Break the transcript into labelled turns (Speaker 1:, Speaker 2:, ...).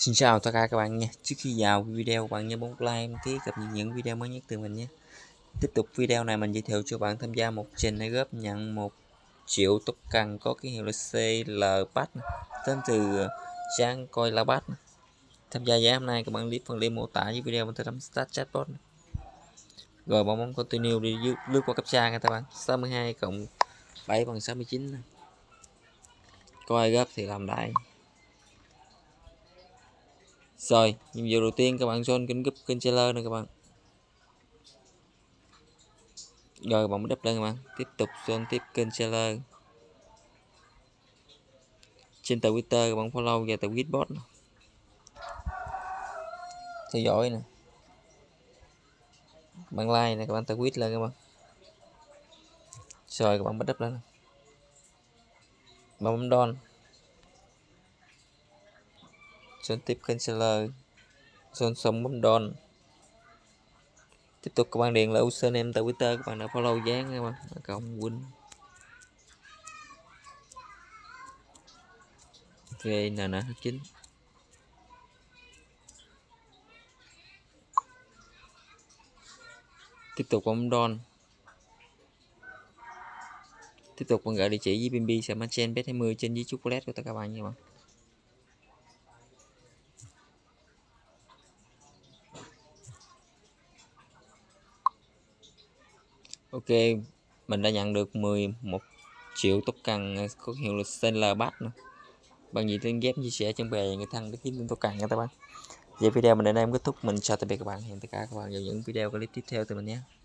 Speaker 1: Xin chào tất cả các bạn nha. Trước khi vào video bạn nhớ bấm like, đăng ký, cập nhật những video mới nhất từ mình nhé. Tiếp tục video này mình giới thiệu cho bạn tham gia một trình để góp nhận một triệu token có cái hiệu là CLPAT Tên từ trang coi la Pass Tham gia giá hôm nay, các bạn click phần link mô tả dưới video mình sẽ đấm start chatbot Rồi bấm bấm continue đi lướt qua cấp trang nha các bạn. 62 cộng 7 bằng 69 coi góp thì làm đại rồi, nhiệm vụ đầu tiên các bạn join kênh group kênh trailer này các bạn. Rồi, bạn mới đắp lên các bạn. Tiếp tục join tiếp kênh trailer trên twitter các bạn follow và twitter bot theo dõi nè. Bạn like này các bạn tweet lên các bạn. Rồi, các bạn bắt đắp lên bạn bấm don John tiếp canceller John xong bấm don tiếp tục các bạn điền là username tại twitter, các bạn đã follow dán các bạn. Cộng win ok nè chín. Tiếp tục bấm don tiếp tục bạn gửi địa chỉ với BB sẽ chen bet 20 trên với chocolate của tất cả các bạn nha bạn. Ok, mình đã nhận được 11 triệu token, có hiệu lực Stellar Bat nữa. Bằng gì tên ghép chia sẻ trên bè người thân để kiếm thêm token nha các bạn. Vậy video mình đến đây kết thúc. Mình chào tạm biệt các bạn. Hẹn tất cả các bạn vào những video clip tiếp theo từ mình nhé.